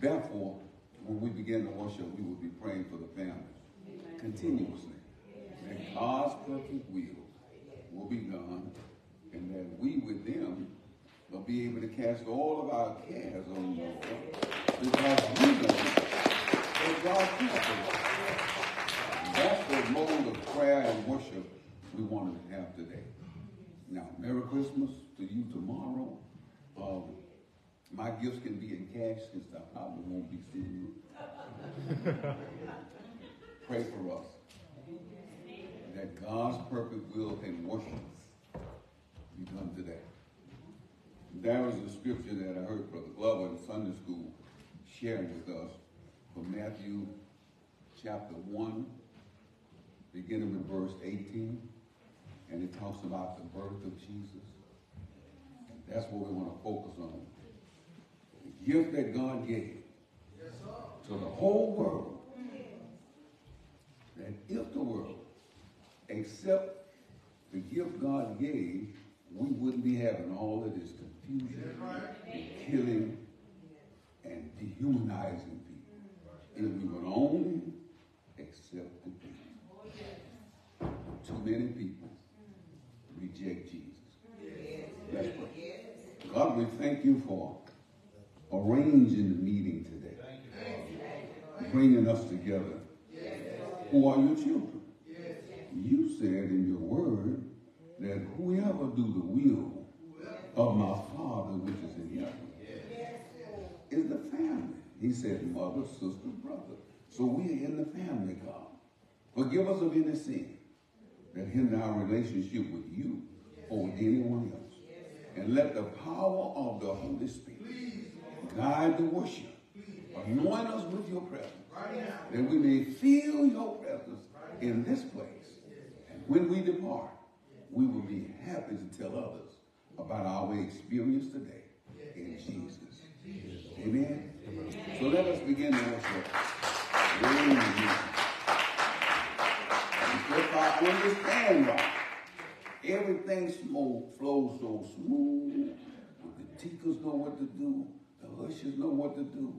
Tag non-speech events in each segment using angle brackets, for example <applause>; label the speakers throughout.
Speaker 1: Therefore, when we begin to worship, we will be praying for the families continuously. That God's perfect will will be done, and that we with them will be able to cast all of our cares on the Lord because we know that perfect. That's the mode of prayer and worship we want to have today. Now, Merry Christmas to you tomorrow. Um, my gifts can be in cash since I probably won't be seeing you. <laughs> Pray for us that God's perfect will and worship be done today. That was a scripture that I heard Brother Glover in Sunday school sharing with us from Matthew chapter 1, beginning with verse 18. And it talks about the birth of Jesus. And that's what we want to focus on. Gift that God gave to the whole world. That if the world accept the gift God gave, we wouldn't be having all of this confusion, and killing, and dehumanizing people. If we would only accept the gift. Too many people reject Jesus. Let's. God, we thank you for arranging the meeting today, bringing us together. Who are your children? You said in your word that whoever do the will of my Father which is in heaven is the family. He said mother, sister, brother. So we are in the family, God. Forgive us of any sin that hinder our relationship with you or anyone else. And let the power of the Holy Spirit guide the worship. Anoint us with your presence. That we may feel your presence in this place. And when we depart, we will be happy to tell others about our experience today in Jesus. Amen. So let us begin to worship. If I understand right, everything flows so smooth. The teachers know what to do. The ushers know what to do.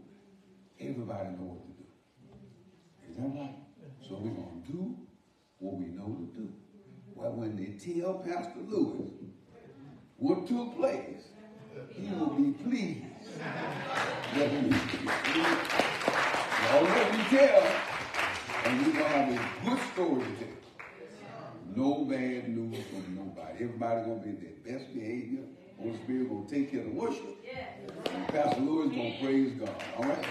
Speaker 1: Everybody know what to do. Is that right? So we're going to do what we know to do. Well, when they tell Pastor Lewis what took place, he will be pleased. Let me, all let me tell, and we're going to have a good story to tell. No bad news from nobody. Everybody gonna be in their best behavior. Holy Spirit gonna take care of the worship. And Pastor Lewis gonna praise God. All right? Okay,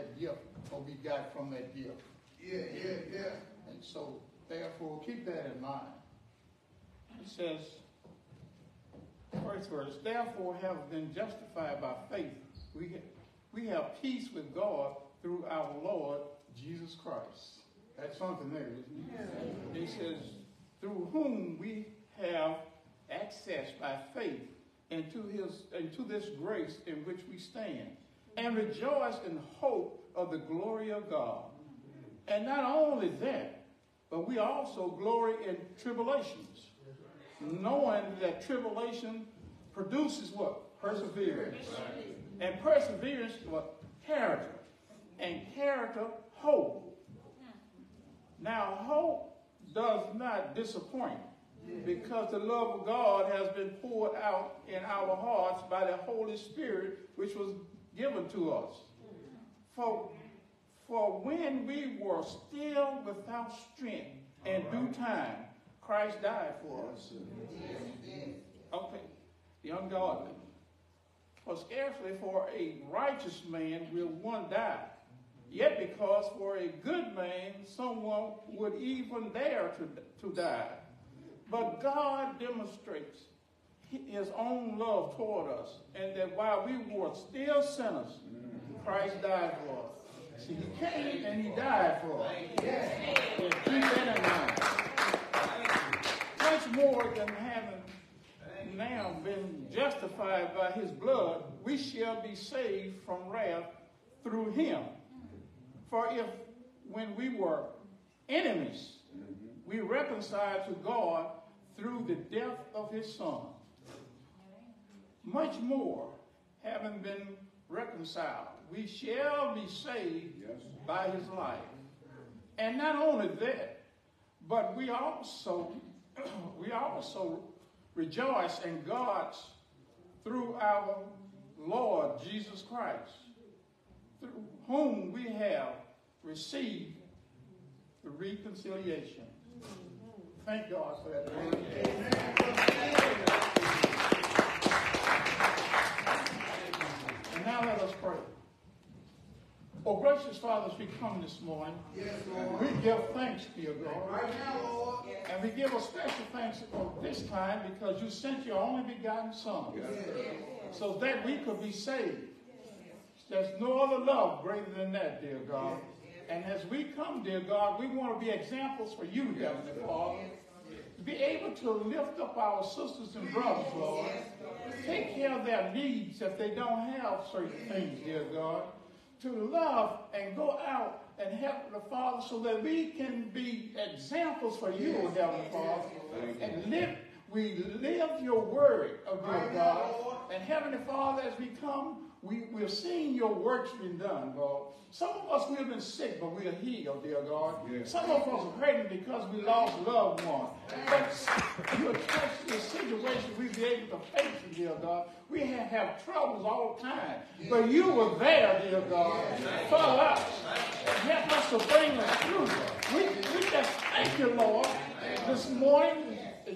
Speaker 2: that gift, what we got from that gift.
Speaker 3: Yeah, yeah, yeah.
Speaker 2: And so, therefore, keep that in mind. It says, first verse, therefore have been justified by faith. We, we have peace with God through our Lord Jesus Christ. That's something there, isn't it? He says, through whom we have access by faith into his into this grace in which we stand, and rejoice in hope of the glory of God. And not only that, but we also glory in tribulations, knowing that tribulation produces what? Perseverance. And perseverance, what? Character. And character, hope. Now, hope does not disappoint because the love of God has been poured out in our hearts by the Holy Spirit, which was given to us. For, for when we were still without strength and due time, Christ died for us. Okay, the ungodly. For scarcely for a righteous man will one die. Yet because for a good man someone would even dare to, to die. But God demonstrates his own love toward us, and that while we were still sinners, Christ died for us. See, he came and he died for us. Yeah, keep that in mind. Much more than having now been justified by his blood, we shall be saved from wrath through him. For if, when we were enemies, we reconciled to God through the death of his son, much more, having been reconciled, we shall be saved
Speaker 1: Yes.
Speaker 2: by his life. And not only that, but we also <clears throat> we also rejoice in God's through our Lord Jesus Christ, through whom we have received the reconciliation. Thank God for that. And now let us pray. Oh, gracious Father, as we come this morning,
Speaker 3: Yes, Lord.
Speaker 2: we give thanks to you, God.
Speaker 3: Right now, Lord.
Speaker 2: And we give a special thanks for this time because you sent your only begotten Son so that we could be saved. There's no other love greater than that, dear God. And as we come, dear God, we want to be examples for you, Heavenly Father. To be able to lift up our sisters and brothers, Lord. Take care of their needs if they don't have certain things, dear God. To love and go out and help the Father so that we can be examples for you, Heavenly Father. And live, we live your word, oh dear God. And Heavenly Father, as we come, we, we're seeing your works being done, God. Some of us, we have been sick, but we are healed, dear God. Some of us are hurting because we lost loved ones. But you have touched the situation we be able to face it, dear God. We have, have troubles all the time. But you were there, dear God, for us. Help us to bring us through. We, we just thank you, Lord. This morning,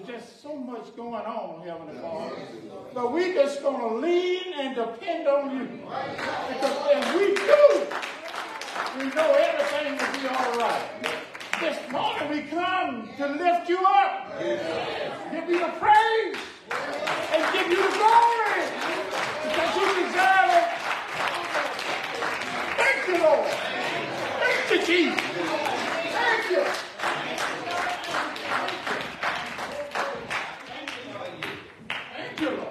Speaker 2: just so much going on, Heavenly Father. But we just going to lean and depend on you. Because if we do, we know everything will be all right. This morning we come to lift you up, give you the praise, and give you the glory. Because you deserve it. Thank you, Lord. Thank you, Jesus. Thank you. Thank you, Lord.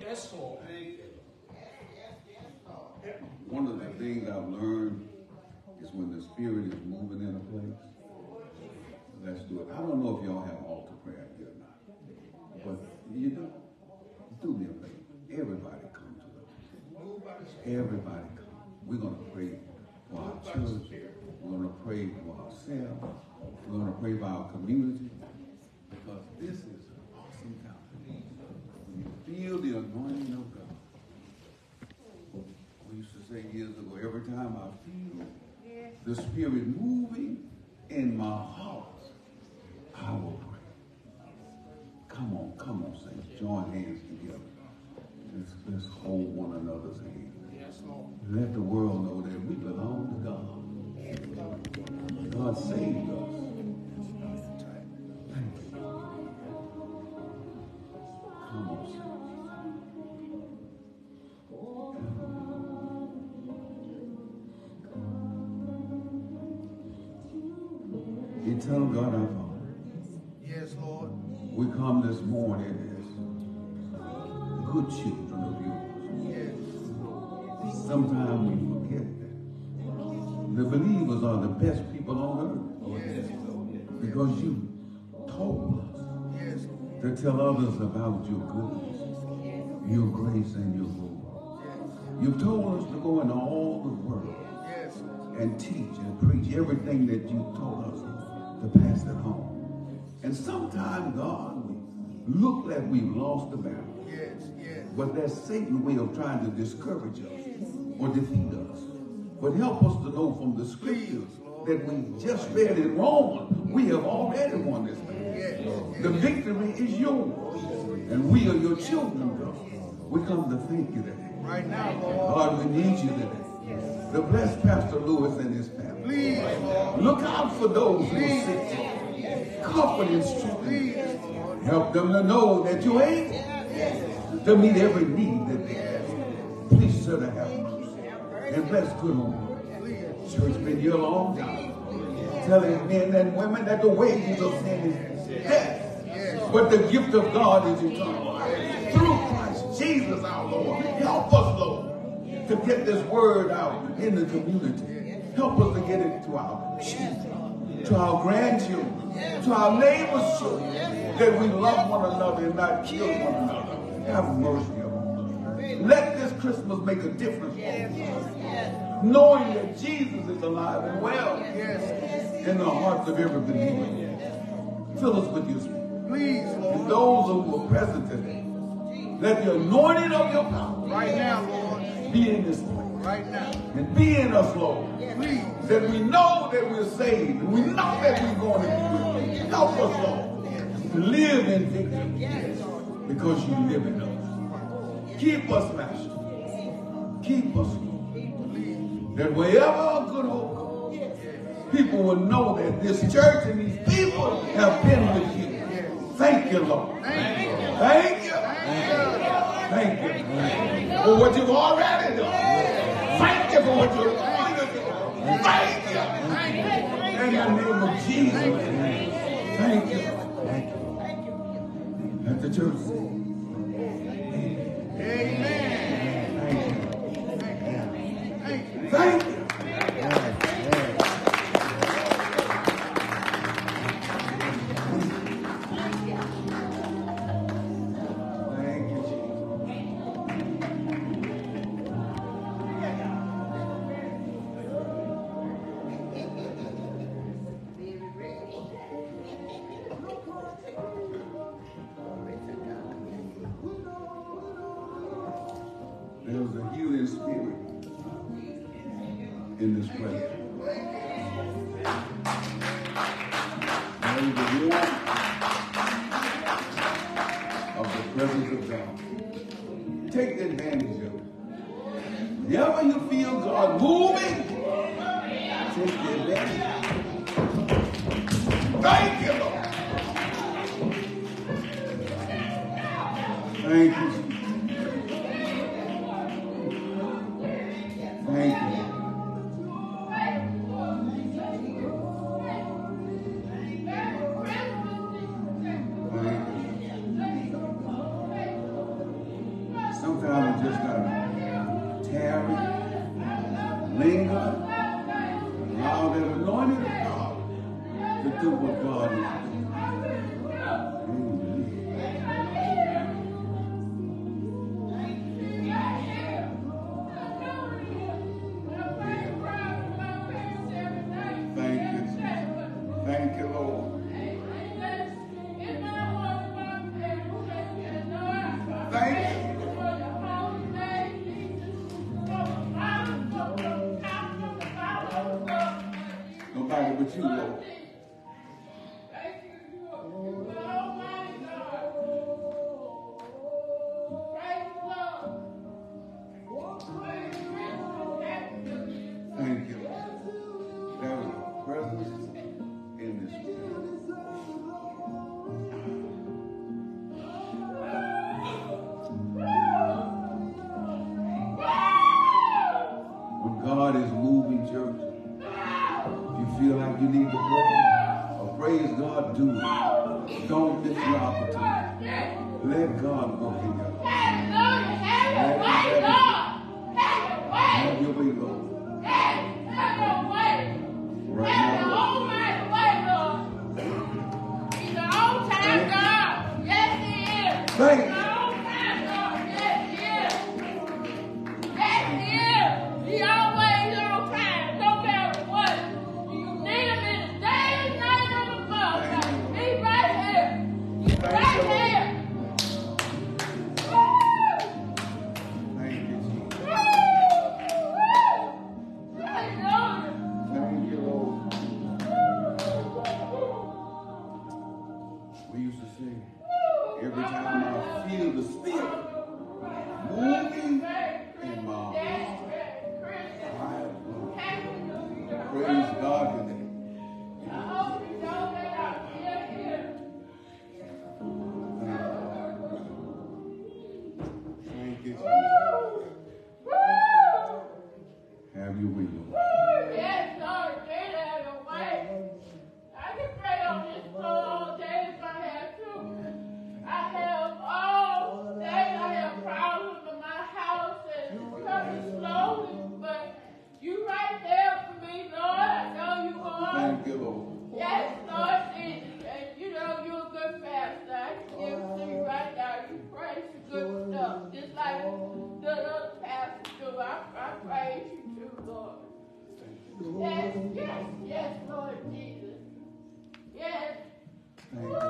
Speaker 2: Yes, Lord.
Speaker 1: One of the things I've learned is when the spirit is moving in a place, let's do it. I don't know if y'all have altar prayer here or not, but you know, do me a favor. Everybody come to the Everybody come. We're gonna pray for our church. We're gonna pray for ourselves, We're going to pray for our community because this is an awesome time. You feel the anointing of God. We used to say years ago, every time I the Spirit moving in my heart, I will pray. Come on, come on, saints. Join hands together. Let's, let's hold one another's hand. Let the world know that we belong to God. God saved us. Eternal God our Father,
Speaker 3: Yes, Lord.
Speaker 1: we come this morning as good children of yours.
Speaker 3: Yes.
Speaker 1: Sometimes we forget that. The believers are the best people on
Speaker 3: Yes.
Speaker 1: earth because you told us
Speaker 3: Yes.
Speaker 1: to tell others about your goodness, your grace, and your glory. You've told us to go into all the world
Speaker 3: Yes.
Speaker 1: and teach and preach everything that you told us to pass it home. And sometimes, God, we look like we've lost the battle.
Speaker 3: Yes. Yes.
Speaker 1: But that's Satan's way of trying to discourage us or defeat us. But help us to know from the scriptures that we just read in Romans, we have already won this battle. The victory is yours. And we are your children, God. We come to thank you today.
Speaker 3: Right now, Lord.
Speaker 1: God, we need you today. To bless Pastor Lewis and his family.
Speaker 3: Please,
Speaker 1: Look out for those who are sick. Comfort and
Speaker 3: Lord.
Speaker 1: Help them to know that you're able to meet every need that they have. Please, sir, to have mercy. And bless Good
Speaker 3: Hope.
Speaker 1: Church been here a long time. Telling men and women that the wages of sin is death. But the gift of God is eternal life. Through Christ Jesus our Lord. Help us, Lord, to get this word out in the community. Help us to get it to our children, to our grandchildren, to our neighbors' children, that we love one another and not kill one another. Have mercy upon us. Let this Christmas make a difference knowing that Jesus is alive and well in the hearts of every believer. Fill us with your spirit.
Speaker 3: Please,
Speaker 1: And those who are present today, let the anointing of your power
Speaker 3: Right now, Lord.
Speaker 1: Be in this place.
Speaker 3: Right now.
Speaker 1: And be in us, Lord.
Speaker 3: Please.
Speaker 1: That we know that we're saved. We know that we're going to be with you. Help us, Lord, to live in victory. Because you live in us. Keep us, Master. Keep us, Lord. That wherever a good hope people will know that this church and these people have been with you. Thank you, Lord.
Speaker 3: Thank you.
Speaker 1: Thank you. Thank you. For what you've already. Thank you for what you're going to do. Thank you. In the name of Jesus. Thank you. Thank you.
Speaker 4: Let
Speaker 5: the
Speaker 4: church Thank you.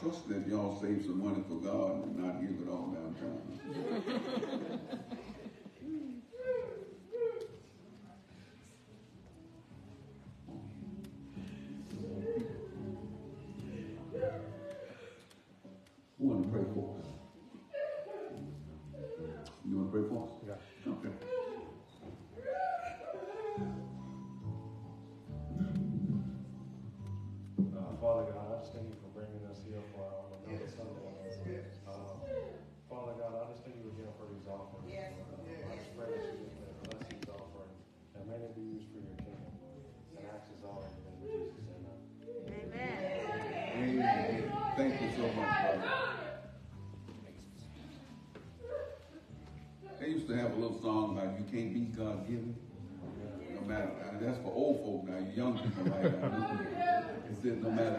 Speaker 4: trusting that y'all saved some money for God
Speaker 1: little song about you can't be God given. No matter, that's for old folk now, you young people right now. It said no matter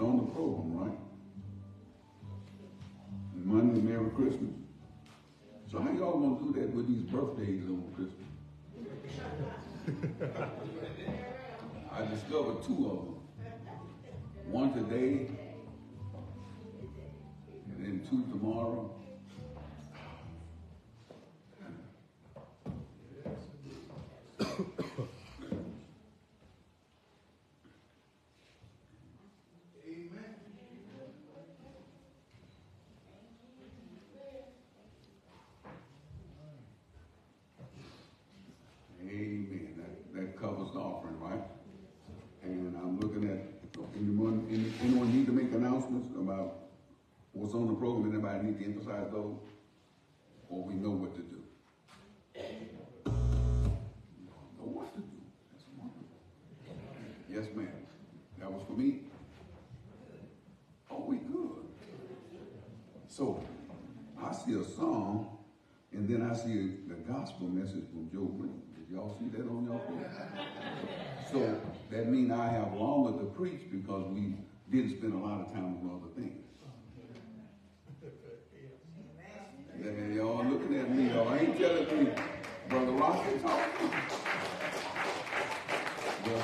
Speaker 1: on the program, right? Monday, Merry Christmas. So how y'all gonna do that with these birthdays on Christmas? <laughs> I discovered two of them. One today, and then two tomorrow. Amen. That, that covers the offering, right? And I'm looking at, anyone, any- anyone need to make announcements about what's on the Anybody need to emphasize those? Or we know what to do? Know what to do. That's wonderful. Yes, ma'am. That was for me? Oh, we good. So, I see a song, and then I see the gospel message from Joe Green. Did y'all see that on y'all? So, that means I have longer to preach because we didn't spend a lot of time on other things. And y'all looking at me, y'all ain't telling me, Brother Rocket talking. Well,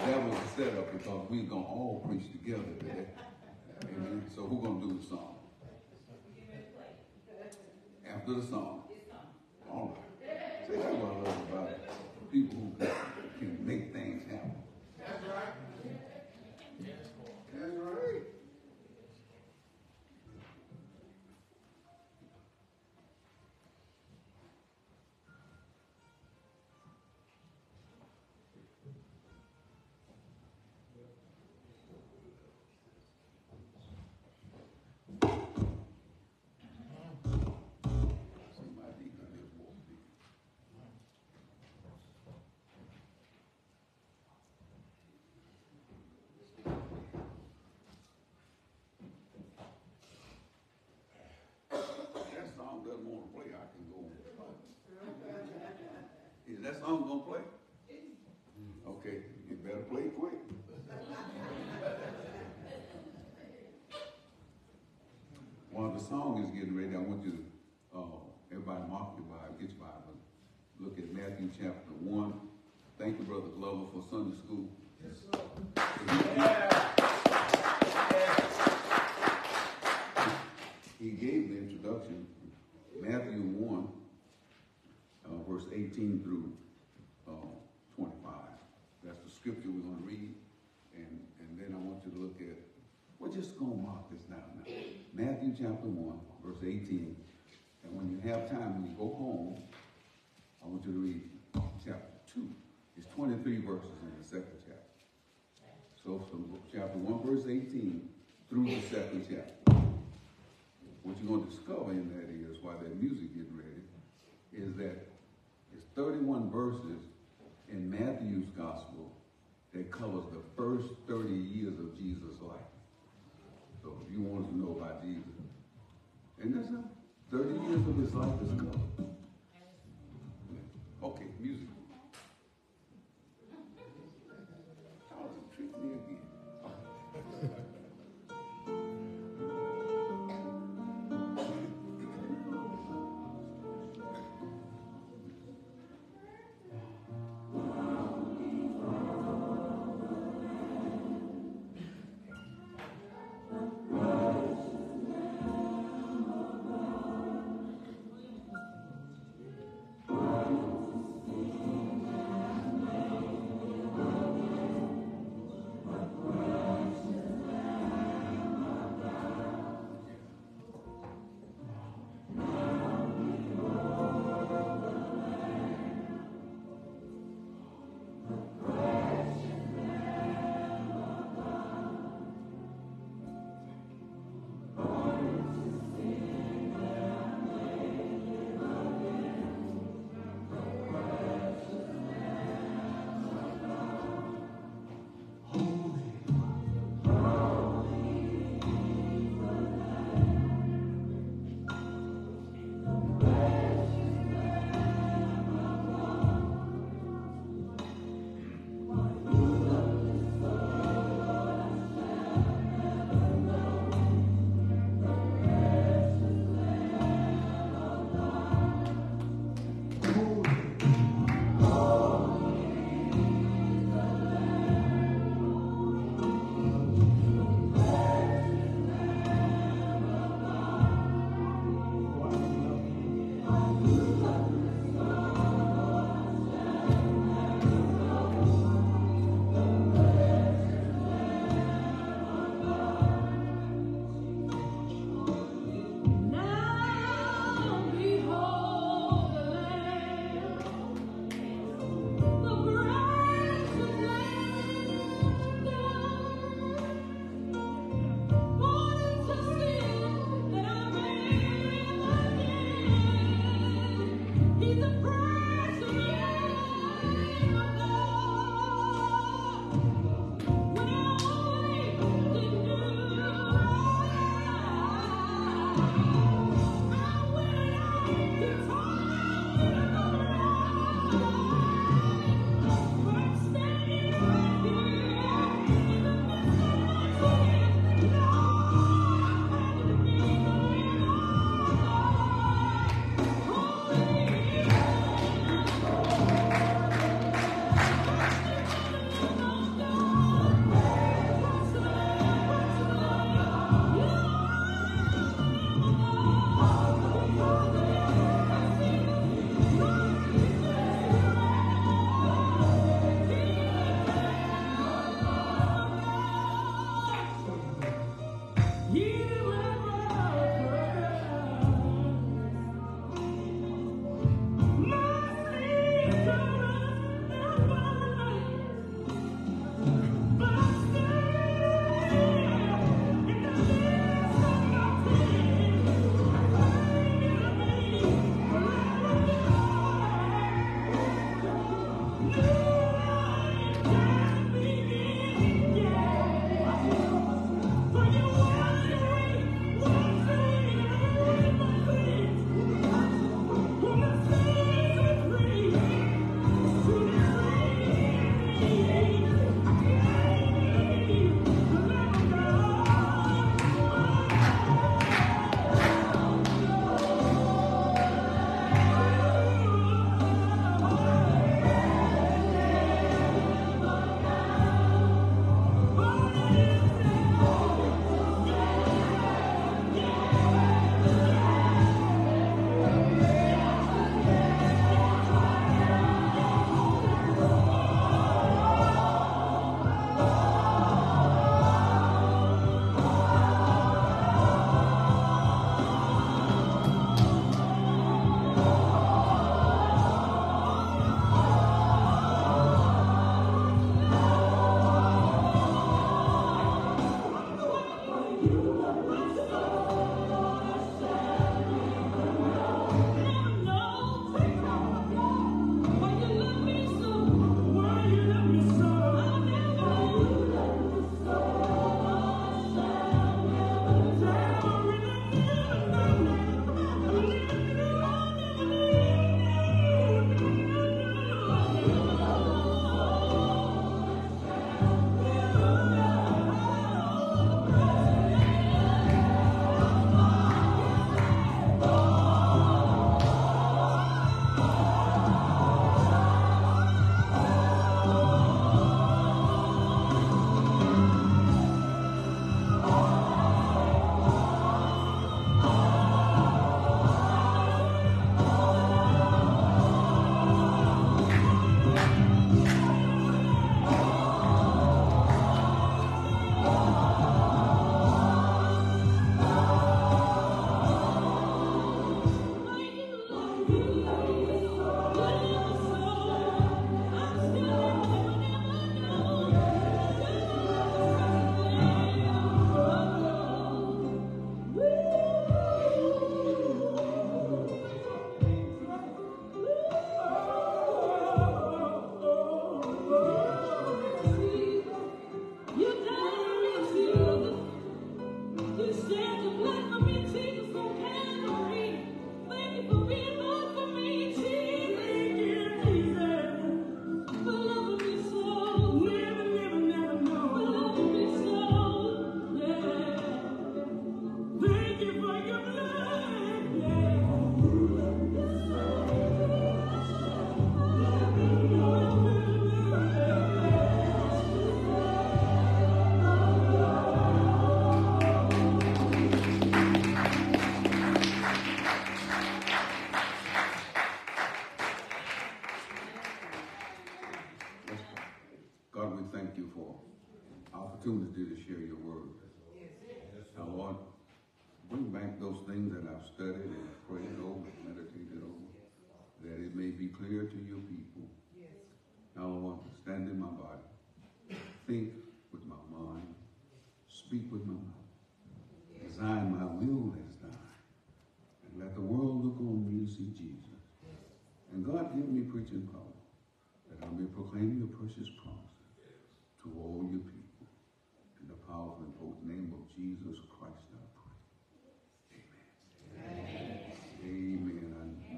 Speaker 1: that was a setup because we're gonna all preach together today. Amen. So who gonna do the song? After the song. All right. See, that's what I love about. People who While the song is getting ready, I want you to, uh, everybody mark your Bible, get your Bible. Look at Matthew chapter one. Thank you, Brother Glover, for Sunday school. He gave the introduction, Matthew one, uh, verse eighteen through, uh, twenty-five. That's the scripture we're gonna read, and, and then I want you to look at, we're just gonna mark this down now. Matthew chapter one, verse eighteen, and when you have time, when you go home, I want you to read chapter two. It's twenty-three verses in the second chapter. So from chapter one, verse eighteen, through the second chapter. What you're gonna discover in that is, why that music getting ready, is that it's thirty-one verses in Matthew's gospel that covers the first thirty years of Jesus' life. So if you want to know about Jesus, and that's not, thirty years of his life is covered. Okay, music.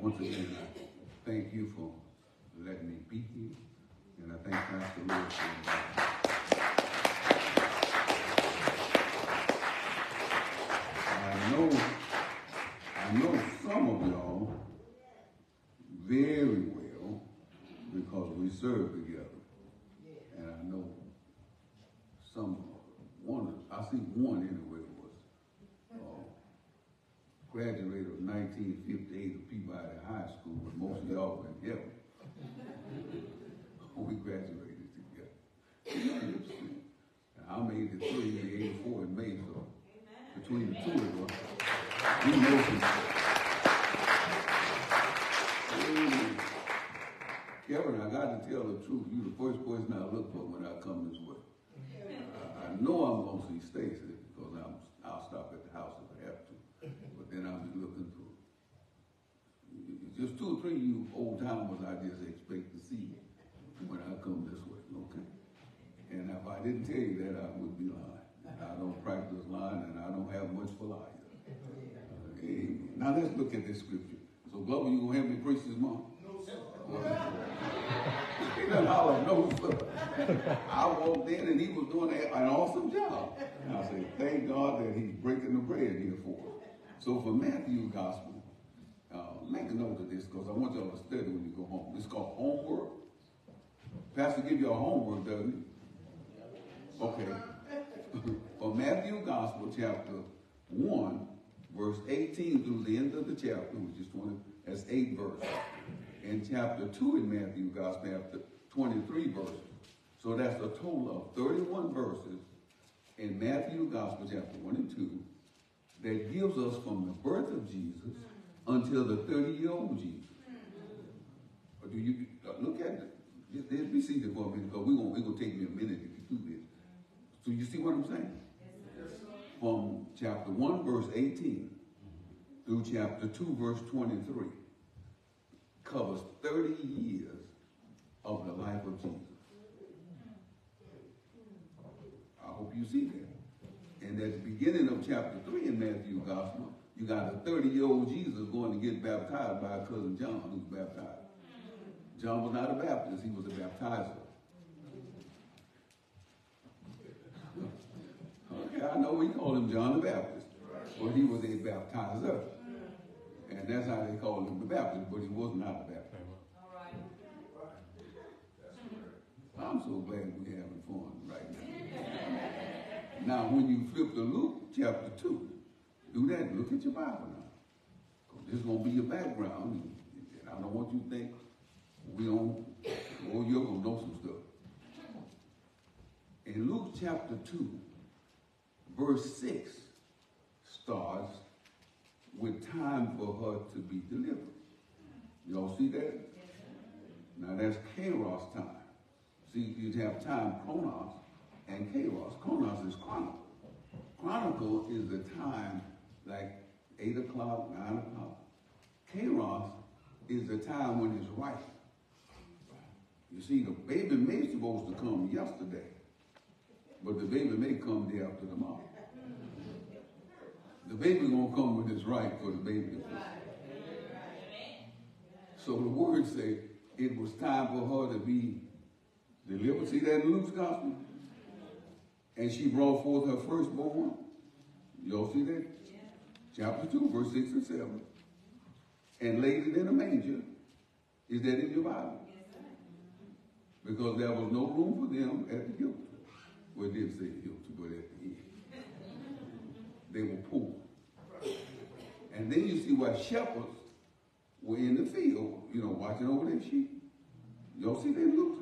Speaker 1: Once again, I thank you for letting me be here. And I thank Pastor Lewis for inviting me. I know, I know some of y'all very well because we serve together. And I know some, one, I see one anyway graduated of 1958 of Peabody High School, but most of y'all in heaven. <laughs> we graduated together. And I made it through the 84 in May, so between the two of us, we know. Kevin, I got to tell the truth. You the first person I look for when I come this way. I, I know I'm going to see Stacy because I'm, I'll stop at the house if I have to. But then I'll be looking for just two or three of you old timers I just expect to see when I come this way, okay? And if I didn't tell you that, I would be lying. I don't practice lying and I don't have much for lying. Amen. Now let's look at this scripture. So Glover, you gonna help me preach this morning? He done holler, no, sir. I walked in and he was doing an awesome job. And I said, thank God that he's breaking the bread here for us. So for Matthew Gospel, make a note of this because I want y'all to study when you go home. It's called homework. Pastor give you a homework, doesn't he? Okay. <laughs> for Matthew Gospel, chapter 1, verse 18 through the end of the chapter, which is 20, that's 8 verses in chapter 2 in Matthew Gospel, chapter 23 verses. So that's a total of 31 verses in Matthew Gospel, chapter 1 and 2, that gives us from the birth of Jesus until the 30-year-old Jesus. Or do you uh, look at it? Let me see this for a minute, because we're going to take me a minute to get through this. So you see what I'm saying? From chapter 1, verse 18, through chapter 2, verse 23 covers 30 years of the life of Jesus. I hope you see that. And at the beginning of chapter 3 in Matthew Gospel, you got a 30-year-old Jesus going to get baptized by cousin John who's baptized. John was not a Baptist, he was a baptizer. Okay, I know we call him John the Baptist, but he was a baptizer. And that's how they called him the Baptist, but he was not a Baptist. I'm so glad we're having fun right now. now, when you flip to Luke chapter 2, do that. Look at your Bible now. Because this is going to be your background. And I don't want you to think we don't, or you're going to know some stuff. In Luke chapter 2, verse 6 starts with time for her to be delivered. Y'all see that? Now that's Kairos time. See, you have time chronos and Kairos. Chronos is chronicle. Chronicle is the time like 8 o'clock, 9 o'clock. Kairos is the time when it's right. You see, the baby may supposed to come yesterday, but the baby may come day after tomorrow. The baby gonna come when it's right for the baby. So the word say it was time for her to be delivered. See that in Luke's gospel? And she brought forth her firstborn. Y'all see that? Chapter 2, verse 6 and 7. And laid it in a manger. Is that in your Bible? Because there was no room for them at the Hilton. Well, it did say but at the end. They were poor. And then you see why shepherds were in the field, you know, watching over their sheep. Y'all see that in Luke's?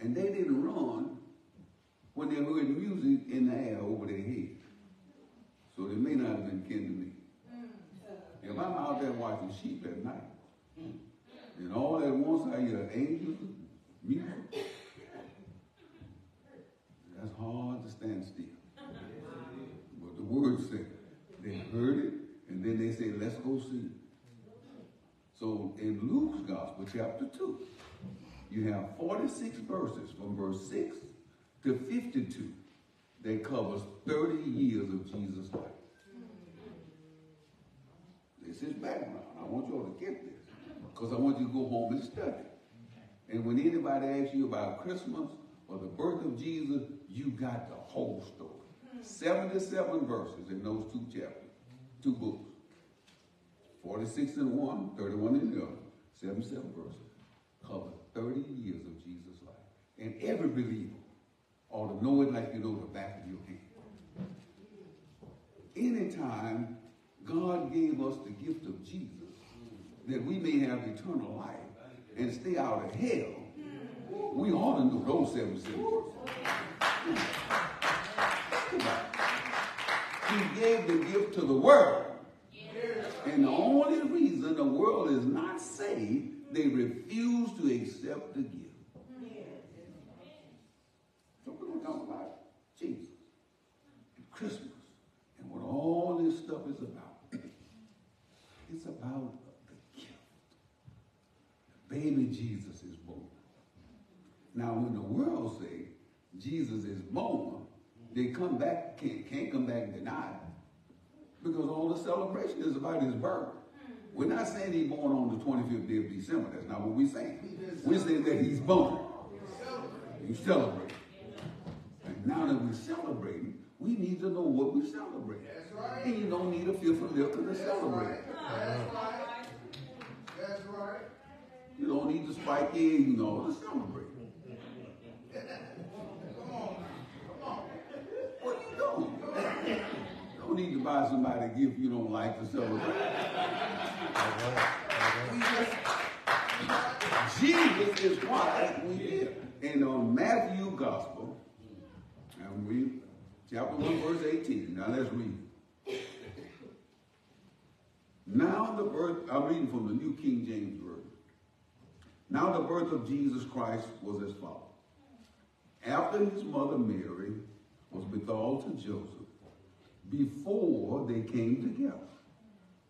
Speaker 1: And they didn't run when they heard music in the air over their head. So they may not have been kin to me. If I'm out there watching sheep at night, and all at once I hear angels, music, that's hard to stand still. But the word said they heard it, and then they said, let's go see. So in Luke's gospel, chapter 2, you have 46 verses from verse 6 to 52 that covers 30 years of Jesus' life. This is background. I want you all to get this because I want you to go home and study. And when anybody asks you about Christmas or the birth of Jesus, you got the whole story. 77 verses in those two chapters, two books. 46 in one, 31 in the other, 77 verses. Cover 30 years of Jesus' life. And every believer ought to know it like you know the back of your hand. Anytime God gave us the gift of Jesus, that we may have eternal life and stay out of hell, we ought to know those 77 verses. Think about it. He gave the gift to the world. And the only reason the world is not saved, they refuse to accept the gift. So we're going to talk about Jesus and Christmas and what all this stuff is about. It's about the gift. The baby Jesus is born. Now, when the world say Jesus is born, they come back, can't, can't come back and deny it. Because all the celebration is about his birth. We're not saying he's born on the 25th day of December. That's not what we're saying. We're saying that he's born. You celebrate. Now that we're celebrating, we need to know what we celebrate.
Speaker 3: That's right.
Speaker 1: And you don't need a fifth of liquor to
Speaker 3: That's
Speaker 1: celebrate.
Speaker 3: right. That's right. That's right.
Speaker 1: You don't need to spike know, to celebrate. <laughs>
Speaker 3: Come on. Come on.
Speaker 1: What are you doing? You don't need to buy somebody a gift you don't like to celebrate. Jesus is why we here. And on Matthew Gospel, we chapter 1, verse 18. Now let's read. Now the birth, I'm reading from the New King James Version. Now the birth of Jesus Christ was as follows. After his mother Mary was betrothed to Joseph, before they came together,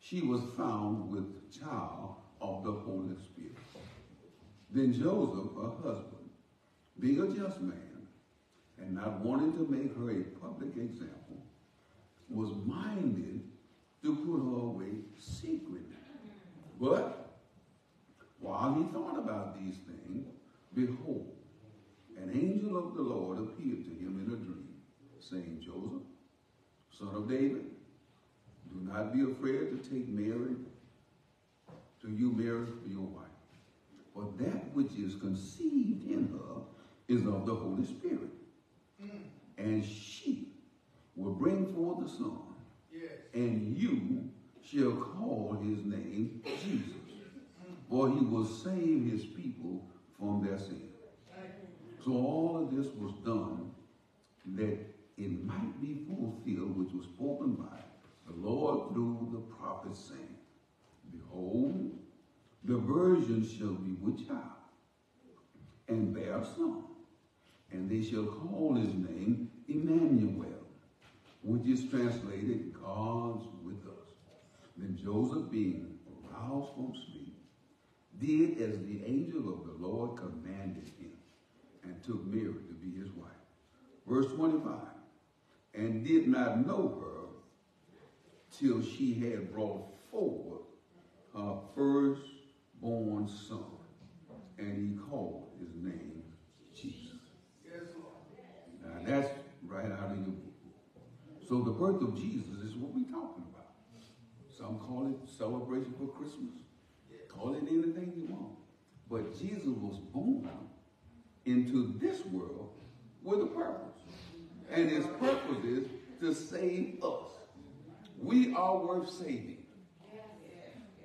Speaker 1: she was found with child of the Holy Spirit. Then Joseph, her husband, being a just man, and not wanting to make her a public example, was minded to put her away secretly. But while he thought about these things, behold, an angel of the Lord appeared to him in a dream, saying, Joseph, son of David, do not be afraid to take Mary, to you Mary for your wife. For that which is conceived in her is of the Holy Spirit. And she will bring forth a son,
Speaker 3: Yes.
Speaker 1: and you shall call his name Jesus. For he will save his people from their sins. So all of this was done that it might be fulfilled, which was spoken by the Lord through the prophet saying, Behold, the virgin shall be with child and bear a son, and they shall call his name Emmanuel, which is translated God's with us. Then Joseph, being aroused from sleep, did as the angel of the Lord commanded him, and took Mary to be his wife. Verse 25, and did not know her till she had brought forward her firstborn son, and he called his name Jesus.
Speaker 3: Yes, Lord.
Speaker 1: Now that's right out of your book. So the birth of Jesus is what we're talking about. Some call it celebration for Christmas. Call it anything you want. But Jesus was born into this world with a purpose. And his purpose is to save us. We are worth saving.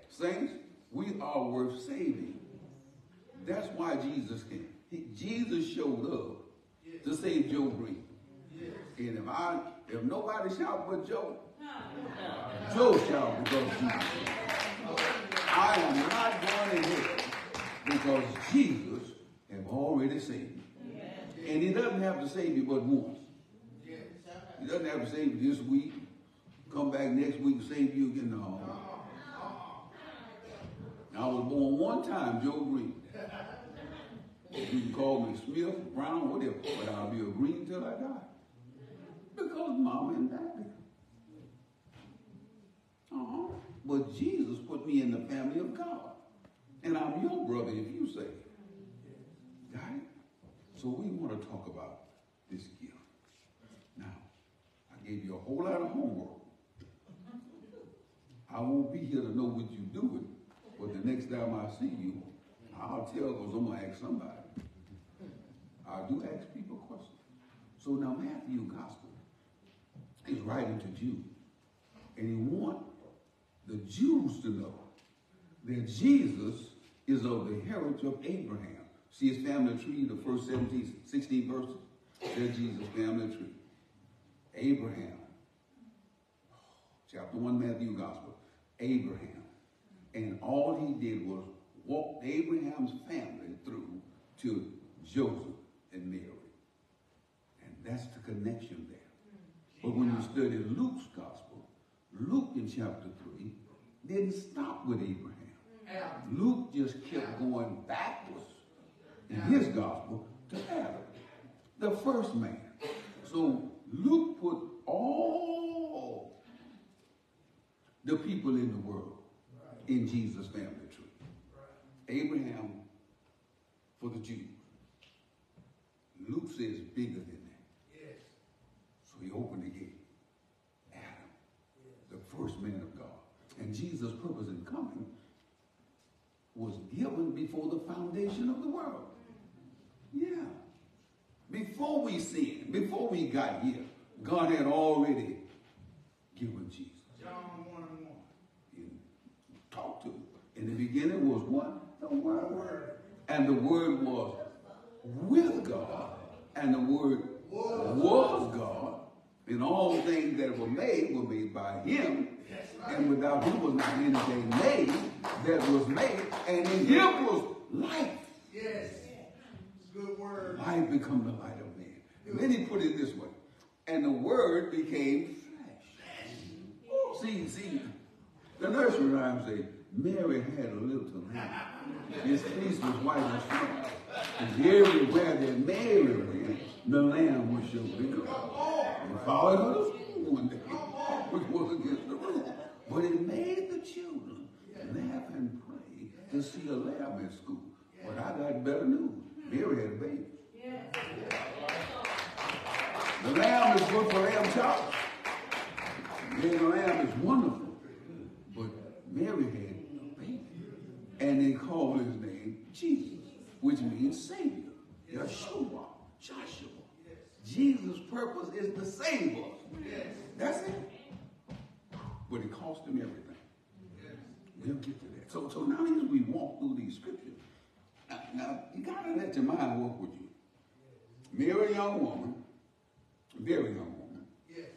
Speaker 1: Saints, we are worth saving. That's why Jesus came. He, Jesus showed up to save Joe Green. And if I, if nobody shout but Joe, <laughs> Joe shout because Jesus. I am not going to hell because Jesus have already saved me. And he doesn't have to save you but once. He doesn't have to save you this week, come back next week and save you again. No. Uh-huh. I was born one time, Joe Green. <laughs> You can call me Smith, Brown, whatever, but I'll be a Green till I die. Because mama and daddy. Uh-huh. But Jesus put me in the family of God. And I'm your brother if you say. Got it? So we want to talk about this gift. Now, I gave you a whole lot of homework. I won't be here to know what you're doing, but the next time I see you, I'll tell because I'm going to ask somebody. I do ask people questions. So now Matthew Gospel is writing to Jews. And he wants the Jews to know that Jesus is of the heritage of Abraham. See his family tree, the first 17, 16 verses. There's Jesus' family tree. Abraham. Chapter 1, Matthew Gospel. Abraham. And all he did was walk Abraham's family through to Joseph and Mary. And that's the connection there. But when you study Luke's gospel, Luke in chapter 3 didn't stop with Abraham. Luke just kept going backwards in his gospel to Adam, the first man. So Luke put all the people in the world in Jesus' family tree. Abraham for the Jews. Luke says bigger than that.
Speaker 3: Yes.
Speaker 1: So he opened the gate. Adam, the first man of God. And Jesus' purpose in coming was given before the foundation of the world. Yeah. Before we sinned, before we got here, God had already given Jesus.
Speaker 3: John 1 and 1.
Speaker 1: He talked to him. In the beginning was what? And the Word was with God. And the Word was God. And all things that were made were made by Him. And without Him was not anything made that was made. And in Him was life.
Speaker 3: Yes. Good word.
Speaker 1: Life become the light of man. And then He put it this way. And the Word became flesh. See, see, the nursery rhyme say, Mary had a little lamb. Face was white as snow. And everywhere that Mary went, the lamb was to go. And followed her to one day, which was against the rule. But it made the children laugh and pray to see a lamb at school. But I got better news. Mary had a baby. The lamb is good for lamb chops. Being a lamb is wonderful. But Mary had. And they called his name Jesus, which means Savior. Yeshua, Joshua. Jesus' purpose is to save us. That's it. But it cost him everything. We'll get to that. So, so now as we walk through these scriptures, now, now you gotta let your mind work with you. Mary, young woman, very young woman,
Speaker 3: Yes.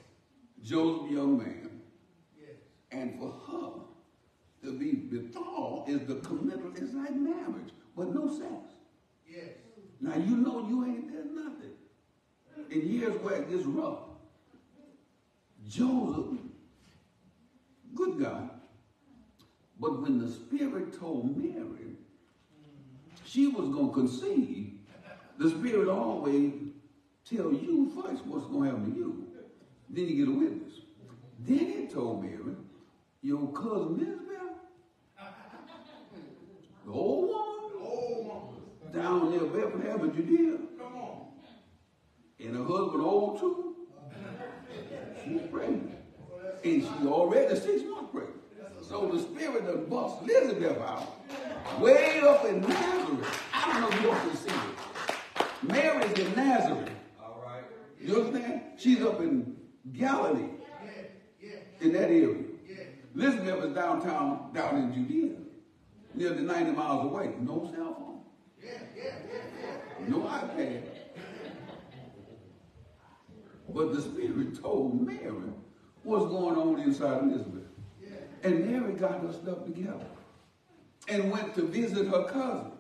Speaker 1: Joseph, young man,
Speaker 3: Yes.
Speaker 1: and for her to be betrothed is the committal it's like marriage, but no sex.
Speaker 3: Yes.
Speaker 1: Now you know you ain't done nothing. And here's where it gets rough. Joseph, good guy, but when the Spirit told Mary she was going to conceive, the Spirit always tell you first what's going to happen to you. Then you get a witness. Then he told Mary, your cousin Elizabeth, the old woman,
Speaker 3: Oh, woman.
Speaker 1: down near Bethlehem in Judea,
Speaker 3: Come on.
Speaker 1: and her husband old too. She's pregnant. And she already six months pregnant. So the spirit done bust Elizabeth out. Way up in Nazareth. I don't know if you can see it. Mary's in Nazareth.
Speaker 3: All right.
Speaker 1: You understand? She's up in Galilee,
Speaker 3: Yeah, yeah,
Speaker 1: in that area. Elizabeth was downtown, down in Judea, nearly 90 miles away. No cell phone.
Speaker 3: Yeah, yeah, yeah, yeah.
Speaker 1: no iPad. But the Spirit told Mary what's going on inside Elizabeth. And Mary got her stuff together and went to visit her cousin.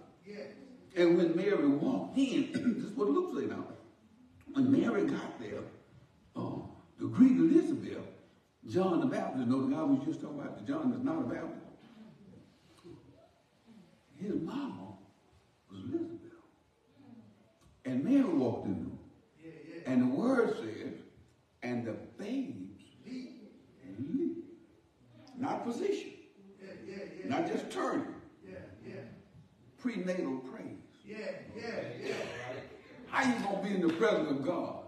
Speaker 1: And when Mary walked in, <clears throat> this is what Luke say now. When Mary got there, uh, to greet Elizabeth, John the Baptist, know the guy we just talking about, John that's not a Baptist. His mama was Elizabeth. And Mary walked in the room.
Speaker 3: Yeah, yeah.
Speaker 1: And the word says, and the babes leap. Not position,
Speaker 3: Yeah,
Speaker 1: not just turning.
Speaker 3: Yeah, yeah.
Speaker 1: Prenatal praise.
Speaker 3: Yeah, yeah, yeah.
Speaker 1: How you gonna be in the presence of God.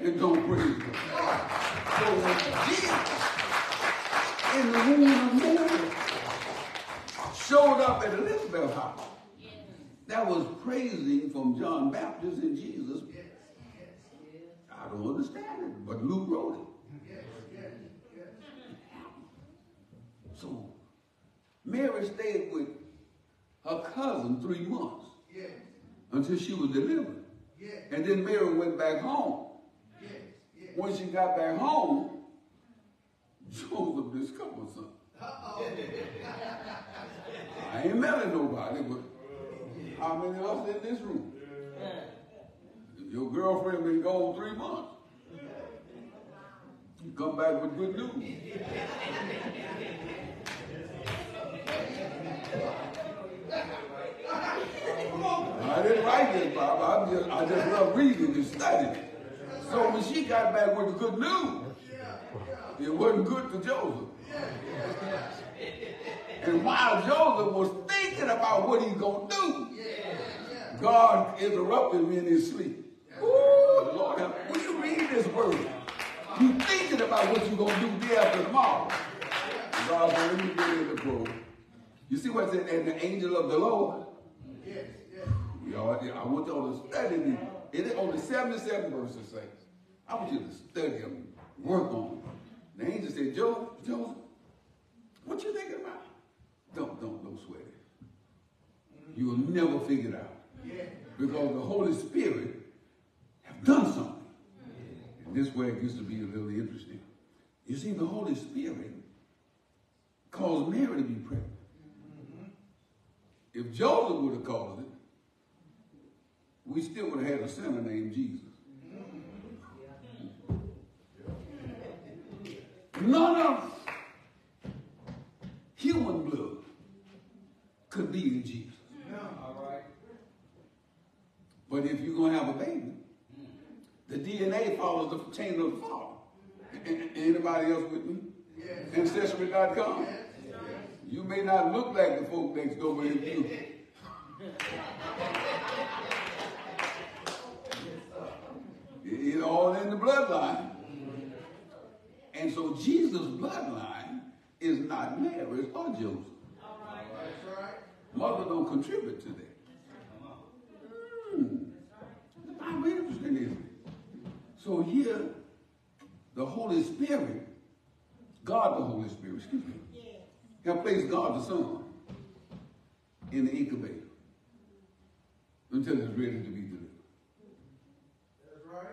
Speaker 1: And don't praise God? So Jesus in the womb of Mary showed up at Elizabeth's house, that was praising from John Baptist and Jesus. I don't understand it, but Luke wrote it. So Mary stayed with her cousin three months until she was delivered.
Speaker 3: Yes,
Speaker 1: And then Mary went back home.
Speaker 3: yes, yes.
Speaker 1: When she got back home, Joseph discovered something.
Speaker 3: Uh-oh.
Speaker 1: I ain't married nobody, but how many of us in this room? Your girlfriend been gone three months. You come back with good news. <laughs> I didn't write this, Bob. I just, I just love reading and studying. So when she got back with the good news, it wasn't good to Joseph. And while Joseph was thinking about what he's going to do, God interrupted me in his sleep. Ooh, Lord, when you read this word, you thinking about what you're going to do day after tomorrow. God let me get in the book. You see what's in and the angel of the Lord?
Speaker 3: Yes, yes.
Speaker 1: Y'all, I want y'all to study these. It is only 77 verses say. I want you to study them, work on them. The angel said, Joseph, Joseph, what you thinking about? Don't, don't, don't sweat it. You will never figure it out. Because the Holy Spirit have done something. And this way it gets to be a little interesting. You see, the Holy Spirit caused Mary to be pregnant. If Joseph would have caused it, we still would have had a sinner named Jesus. None of human blood could be in Jesus. But if you're going to have a baby, the DNA follows the chain of the father. Anybody else with me? Ancestry.com. You may not look like the folk next door, but if you. It's all in the bloodline. And so Jesus' bloodline is not Mary's or Joseph. Mother don't contribute to that. Hmm. I'm interested in it. So here, the Holy Spirit, God the Holy Spirit, excuse me, have placed God the Son in the incubator until it's ready to be delivered.
Speaker 3: That's right.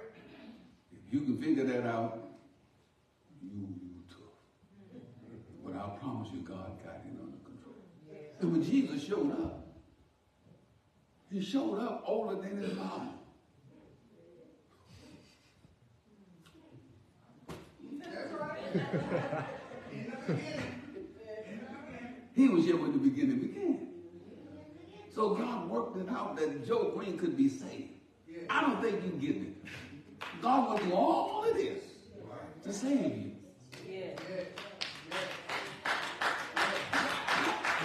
Speaker 1: If you can figure that out, you you tough. But I promise you, God got it under control. And when Jesus showed up, he showed up older than his mama.
Speaker 3: That's right. <laughs> In the beginning. In the beginning.
Speaker 1: He was here when the beginning began. So God worked it out that Joe Green could be saved. I don't think you get it. God went through all of this to save you.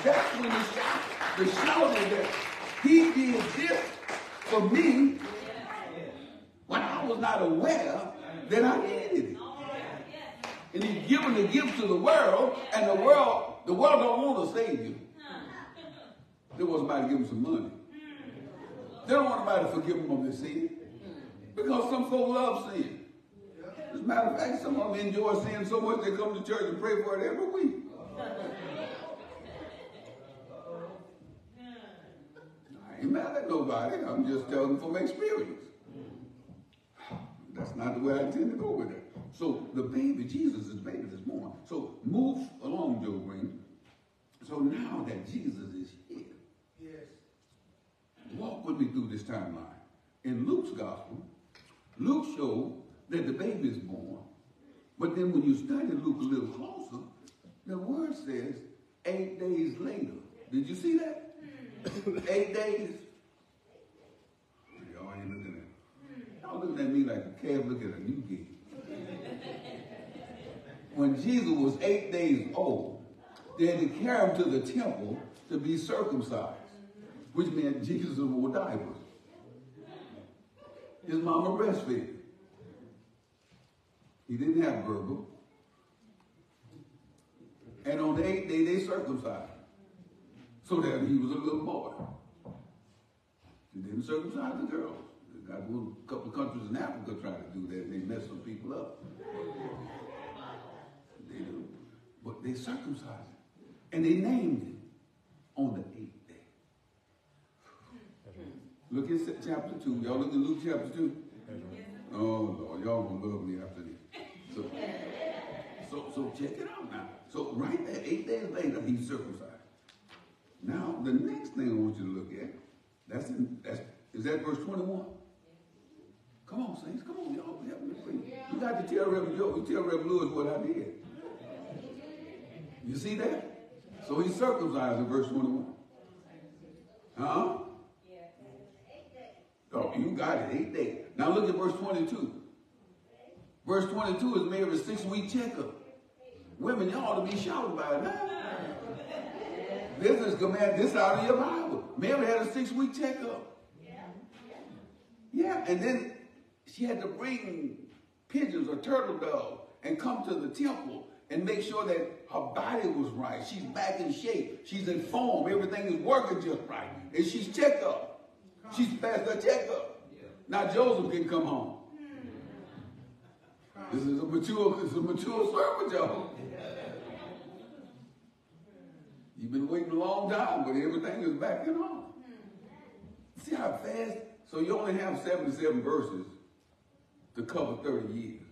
Speaker 1: That's when the shout, the shouting that he did this for me when I was not aware that I needed it. And he's given the gift to the world, and the world, the world don't want to save you. They want somebody to give them some money. They don't want somebody to forgive them of their sin. Because some folk love sin. As a matter of fact, some of them enjoy sin so much they come to church and pray for it every week. I ain't mad at nobody. I'm just telling from experience. That's not the way I intend to go with it. So the baby, Jesus is the baby this morning. So move along, Joe Green. So now that Jesus is here,
Speaker 3: Yes.
Speaker 1: walk with me through this timeline. In Luke's gospel, Luke showed that the baby is born. But then when you study Luke a little closer, the word says eight days later. Did you see that? Hmm. eight days. Y'all ain't looking at Y'all looking at me like a calf looking at a new kid. when Jesus was eight days old, they had to carry him to the temple to be circumcised, which meant Jesus wore diapers. His mama breastfed. He didn't have verbal. And on the eighth day, they circumcised. So that he was a little boy. They didn't circumcise the girls. Got a couple of countries in Africa trying to do that. They messed some people up. They do. But they circumcised. And they named him on the eighth day. Look at chapter 2. Y'all look at Luke chapter 2. Oh, Lord. Y'all to love me after this. So, so, so check it out now. So right there, eight days later, he's circumcised. Now, the next thing I want you to look at, that's in, that's, is that verse 21? Come on, saints, come on, y'all. Help me. You got to tell Reverend Joe, you tell Reverend Lewis what I did. You see that? So he's circumcised in verse 21. Huh? Oh, you got it, eight days. Now look at verse 22. Verse 22 is Mary's six-week checkup. Women, y'all ought to be shouting by it now. This is command, this out of your Bible. Mary had a six-week checkup. Yeah, and then she had to bring pigeons or turtle dove and come to the temple and make sure that her body was right. She's back in shape. She's in form. Everything is working just right. And she's checked up. She's passed her checkup. Now Joseph can come home. Hmm. This is a mature, this is a mature servant, y'all. Hmm. You've been waiting a long time, but everything is backing on. Hmm. See how fast? So you only have 77 verses to cover 30 years.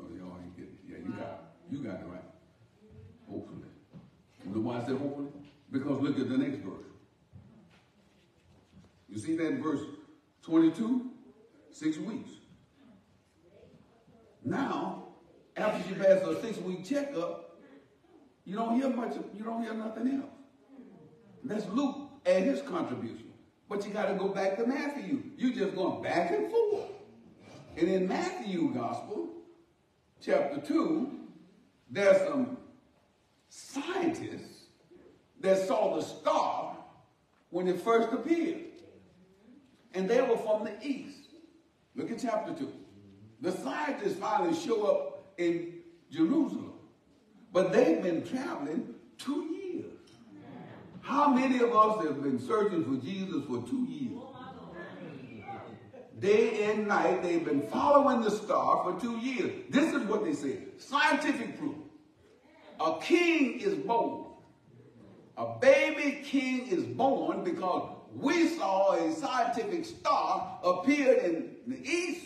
Speaker 1: Oh, y'all ain't getting it. Yeah, you got it. You got it right. Hopefully. You know why I said hopefully? Because look at the next verse. You see that verse 22? Six weeks. Now, after she passed her six-week checkup, you don't hear much, of, you don't hear nothing else. That's Luke and his contribution. But you got to go back to Matthew. You're just going back and forth. And in Matthew Gospel, chapter 2, there's some scientists that saw the star when it first appeared. And they were from the east. Look at chapter 2. The scientists finally show up in Jerusalem. But they've been traveling two years. How many of us have been searching for Jesus for two years? Day and night, they've been following the star for two years. This is what they say scientific proof. A king is born. A baby king is born because we saw a scientific star appear in the east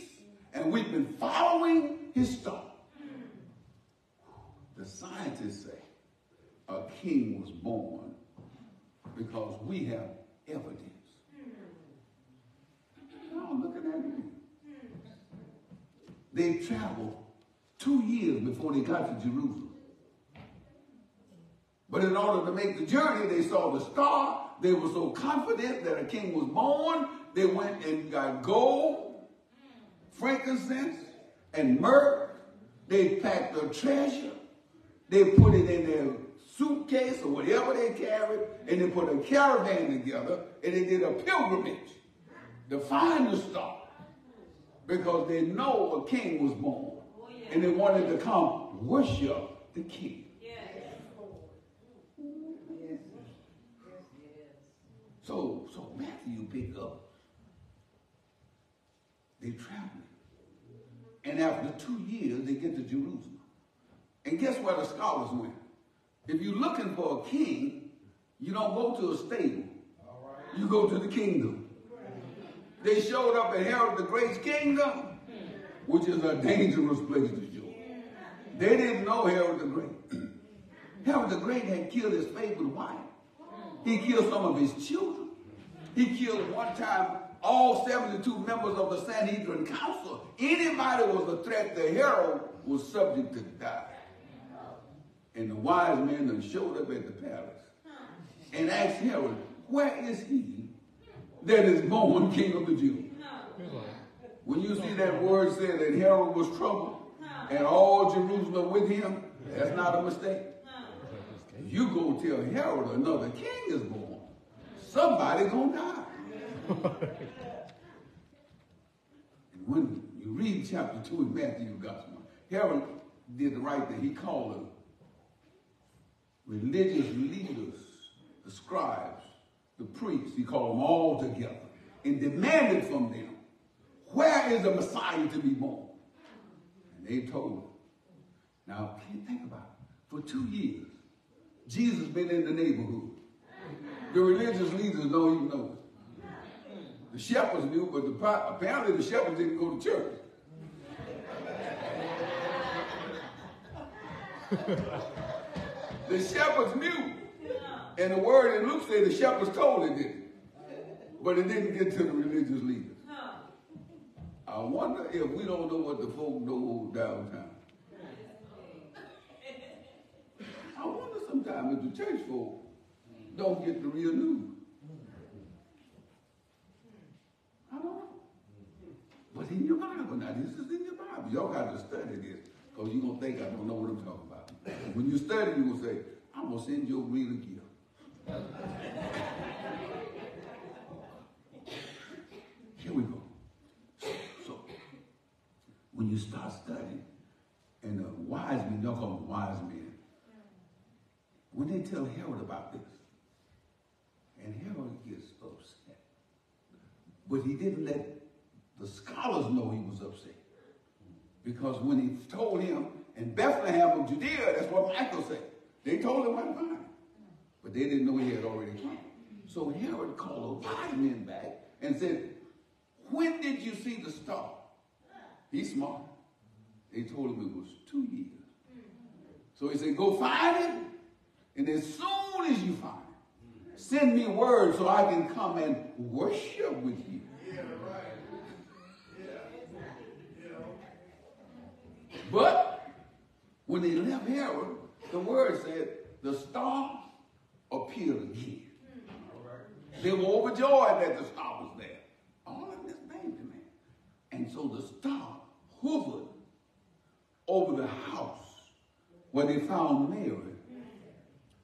Speaker 1: and we've been following his star. The scientists say a king was born because we have evidence. Oh, looking at. They traveled two years before they got to Jerusalem. But in order to make the journey, they saw the star. They were so confident that a king was born. They went and got gold, frankincense, and myrrh. They packed their treasure. They put it in their suitcase or whatever they carried, and they put a caravan together, and they did a pilgrimage to find the star because they know a king was born, oh, and they wanted to come worship the king. So, so Matthew pick up. They traveling. And after two years, they get to Jerusalem. And guess where the scholars went? If you're looking for a king, you don't go to a stable. You go to the kingdom. They showed up at Herod the Great's kingdom, which is a dangerous place to show. They didn't know Herod the Great. <clears throat> Herod the Great had killed his favorite wife. He killed some of his children. He killed one time all 72 members of the Sanhedrin Council. Anybody was a threat to Herod was subject to die. And the wise men then showed up at the palace and asked Herod, where is he that is born king of the Jews? When you see that word said that Herod was troubled and all Jerusalem with him, that's not a mistake. You go tell Herod another king is born. Somebody gonna die. and <laughs> when you read chapter 2 in Matthew Gospel, Herod did the right thing. He called them religious leaders, the scribes, the priests, he called them all together and demanded from them, where is the Messiah to be born? And they told him. Now, can you think about it? For two years, Jesus been in the neighborhood. The religious leaders don't even know it. The shepherds knew, but the, apparently the shepherds didn't go to church. <laughs> the shepherds knew. And the word in Luke said the shepherds told it didn't. But it didn't get to the religious leaders. I wonder if we don't know what the folk know downtown. I wonder sometimes if the church folk don't get the real news. I don't know. But in your Bible, now this is in your Bible. Y'all got to study this because you're going to think I don't know what I'm talking about. When you study, you're going to say, I'm going to send you a real gift. Here we go. So, when you start studying, and the wise men, don't call them wise men, when they tell Herod about this, and Herod gets upset, but he didn't let the scholars know he was upset. Because when he told him in Bethlehem of Judea, that's what Micah said. They told him I'm fine. But they didn't know he had already come. So Herod called the wise men back and said, when did you see the star? He's smart. They told him it was two years. So he said, go find him. And as soon as you find him, send me word so I can come and worship with you.
Speaker 3: Yeah, right. Yeah. Yeah.
Speaker 1: But when they left Herod, the word said the star appeared mm. again. They were overjoyed that the star was there. All of this baby man. And so the star hovered over the house where they found Mary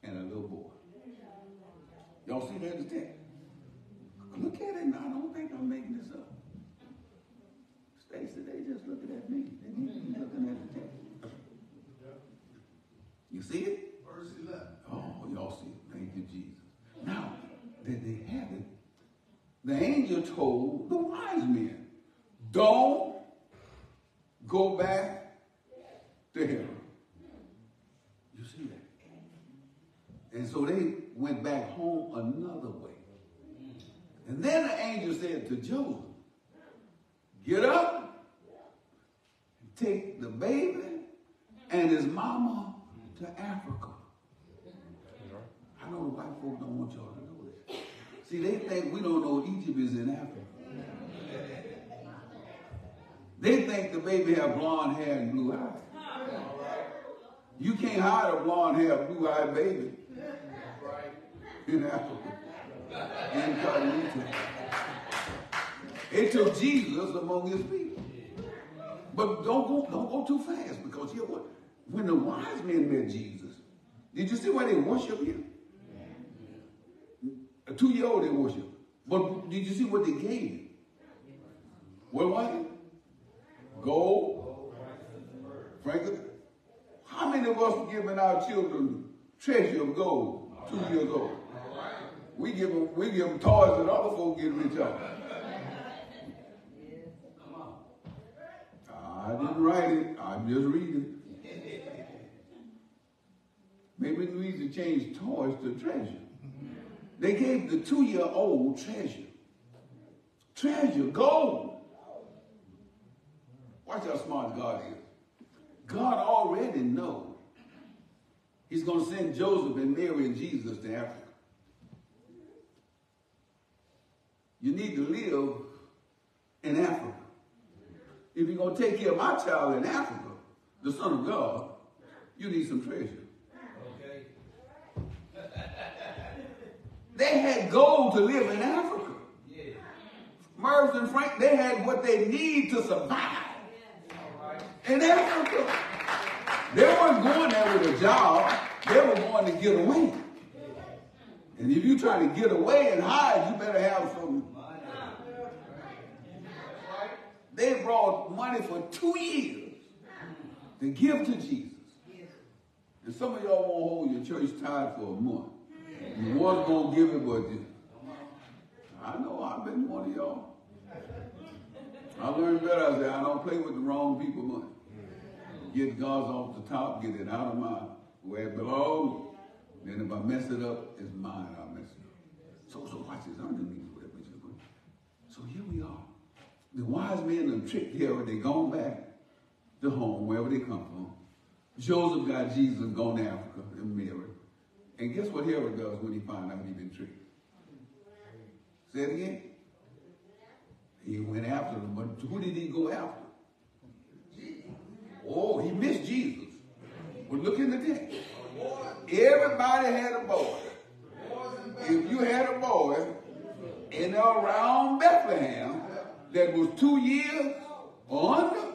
Speaker 1: and a little boy. Y'all see that in the text? Look at it now. I don't think I'm making this up. Stacy, they just looking at me. They need to be looking at the text. You see it?
Speaker 3: Verse 11.
Speaker 1: Oh, y'all see it. Thank you, Jesus. Now that they have it, the angel told the wise men, don't go back to Herod. You see that? And so they went back home another way. And then the angel said to Joseph, get up take the baby and his mama to Africa. See, they think we don't know Egypt is in Africa. They think the baby have blonde hair and blue eyes. You can't hide a blonde hair, blue eyed baby in Africa. Incognito. It took Jesus among his people. But don't go, don't go too fast because you know what? When the wise men met Jesus, did you see why they worship him? Two-year-old they worship. But did you see what they gave him? What was it? Gold, frankincense. How many of us giving our children treasure of gold? Two years old. We give them, we give them toys that other folks get rich off. I didn't write it. I'm just reading. Maybe we need to change toys to treasure. They gave the two-year-old treasure. Treasure, gold. Watch how smart God is. God already knows He's going to send Joseph and Mary and Jesus to Africa. You need to live in Africa. If you're going to take care of my child in Africa, the Son of God, you need some treasure. They had gold to live in Africa. Mervs and Frank, they had what they need to survive in Africa. They weren't going there with a job. They were going to get away. And if you try to get away and hide, you better have some. They brought money for two years to give to Jesus. And some of y'all won't hold your church tithe for a month. You was to give it, but you, I know I've been one of y'all. I learned better. I said, I don't play with the wrong people money. Get God's off the top, get it out of my where it belongs. Then if I mess it up, it's mine. I mess it up. So, so watch this. I'm going to whatever you put. So here we are. The wise men are tricked Herod. They gone back to home, wherever they come from. Joseph got Jesus gone to Africa and Mary. And guess what Herod does when he finds out he's been tricked? Say it again. He went after them, but who did he go after? Oh, he missed Jesus. But look in the text. Everybody had a boy. If you had a boy in around Bethlehem that was two years under,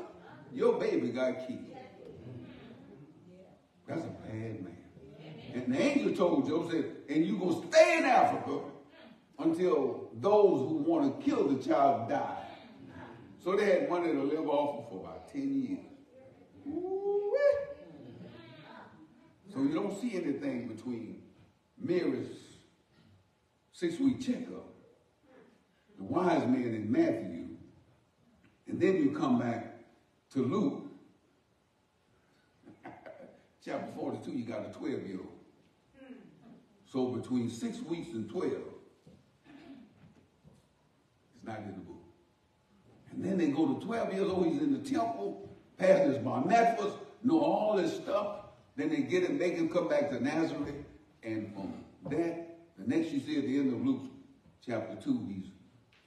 Speaker 1: your baby got killed. That's a bad man. And the angel told Joseph, and you're going to stay in Africa until those who want to kill the child die. So they had money to live off of for about 10 years. So you don't see anything between Mary's six-week checkup, the wise men in Matthew, and then you come back to Luke, <laughs> chapter 42, you got a 12-year-old. So between six weeks and 12, it's not in the book. And then they go to 12 years old, he's in the temple, past his bar mitzvahs, know all this stuff. Then they get him, make him come back to Nazareth, and from that, the next you see at the end of Luke chapter 2, he's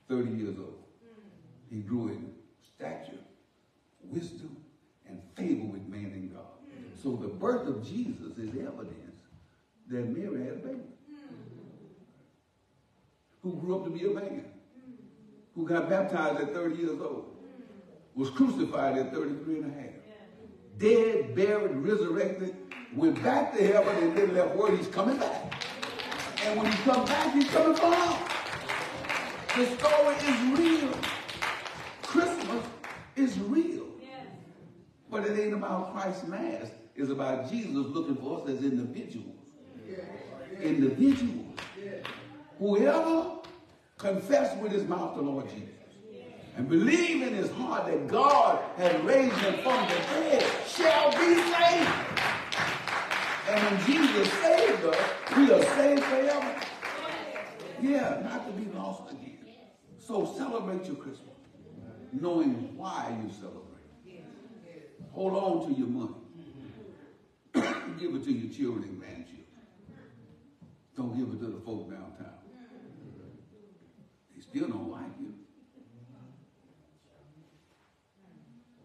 Speaker 1: 30 years old. He grew in stature, wisdom, and favor with man and God. So the birth of Jesus is evidence that Mary had a baby. Who grew up to be a man. Who got baptized at 30 years old. Was crucified at 33 and a half. Dead, buried, resurrected, went back to heaven and then left word he's coming back. And when he comes back, he's coming for us. The story is real. Christmas is real. But it ain't about Christ's mass. It's about Jesus looking for us as individuals. Individuals. Whoever confess with his mouth the Lord Jesus and believe in his heart that God has raised him from the dead shall be saved. And when Jesus saved us, we are saved forever. Yeah, not to be lost again. So celebrate your Christmas, knowing why you celebrate. Hold on to your money. <coughs> give it to your children grandchildren. Don't give it to the folk downtown. They still don't like you.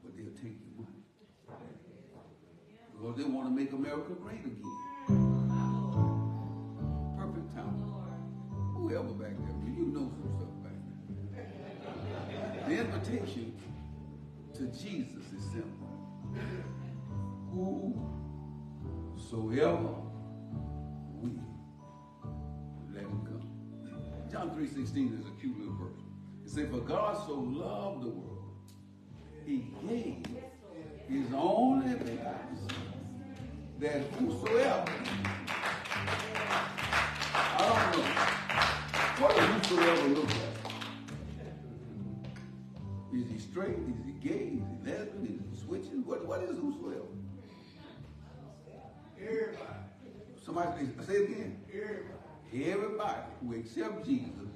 Speaker 1: But they'll take your money. Because they want to make America great again. Perfect time. Whoever back there, you know some stuff back there. The invitation to Jesus is simple. Whosoever 16 is a cute little verse. It says, For God so loved the world, he gave his only begotten Son, that whosoever, I don't know, what does whosoever look like? Is he straight? Is he gay? Is he lesbian? Is he switching? What, what is whosoever?
Speaker 2: Everybody.
Speaker 1: Somebody say, it again.
Speaker 2: Everybody.
Speaker 1: Everybody who accepts Jesus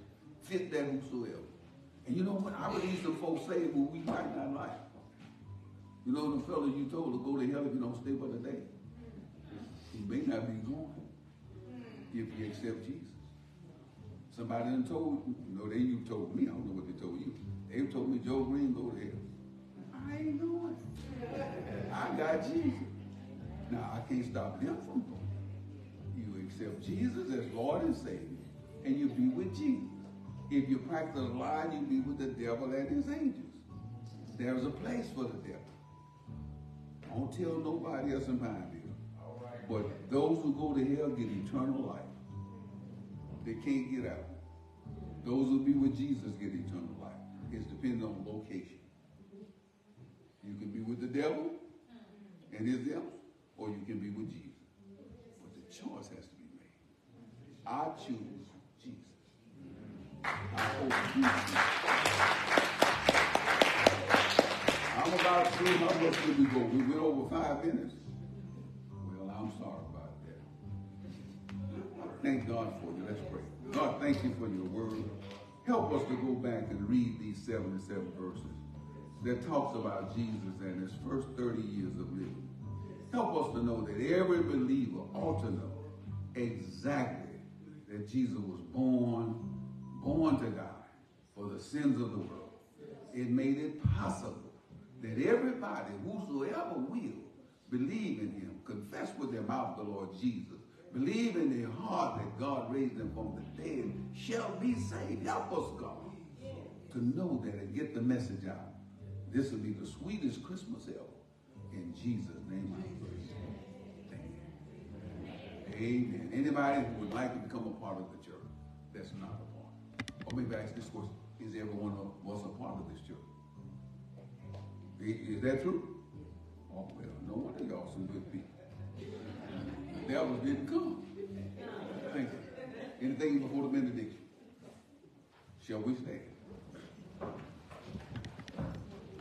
Speaker 1: fit that whosoever. And you know what? I believe some folks say what we might not like. You know the fellow you told to go to hell if you don't stay but a day. He may not be going if you accept Jesus. Somebody done told, you know, they you told me, I don't know what they told you. They told me Joe Green go to hell. I ain't going. I got Jesus. Now I can't stop them from going. You accept Jesus as Lord and Savior, and you be with Jesus. If you practice a lie, you be with the devil and his angels. There's a place for the devil. Don't tell nobody else in Pineville. But those who go to hell get eternal life. They can't get out. Those who be with Jesus get eternal life. It's dependent on location. You can be with the devil and his devils, or you can be with Jesus. But the choice has to be made. I choose Jesus. I hope you choose. I'm about through. How much did we go? We went over five minutes. Well, I'm sorry about that. Thank God for you. Let's pray. God, thank you for your word. Help us to go back and read these 77 verses that talks about Jesus and his first 30 years of living. Help us to know that every believer ought to know exactly that Jesus was born, born to die for the sins of the world. It made it possible that everybody, whosoever will, believe in him, confess with their mouth the Lord Jesus, believe in their heart that God raised him from the dead, shall be saved. Help us, God, to know that and get the message out. This will be the sweetest Christmas ever. In Jesus' name I pray. Amen. Anybody who would like to become a part of the church that's not. Or maybe ask this question, is everyone of us a part of this church? Is that true? Oh, well, no wonder y'all some good people. The devils didn't come. Thank you. Anything before the benediction? Shall we stand?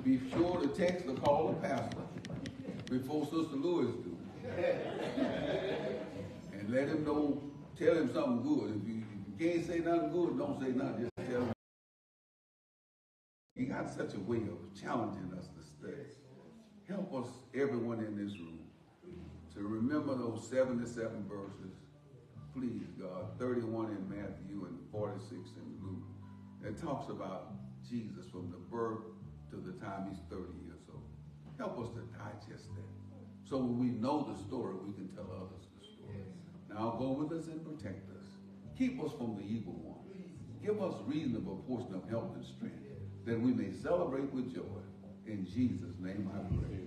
Speaker 1: Be sure to text or call the pastor before Sister Lewis do. And let him know, tell him something good. If you can't say nothing good, don't say nothing. Just tell him. He got such a way of challenging us to study. Help us, everyone in this room, to remember those 77 verses. Please, God, 31 in Matthew and 46 in Luke. It talks about Jesus from the birth to the time he's 30 years old. Help us to digest that. So when we know the story, we can tell others the story. Now go with us and protect us. Keep us from the evil one. Give us reasonable portion of health and strength that we may celebrate with joy. In Jesus' name I pray.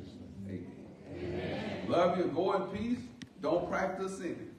Speaker 1: Amen. Amen. Love you. Go in peace. Don't practice sinning.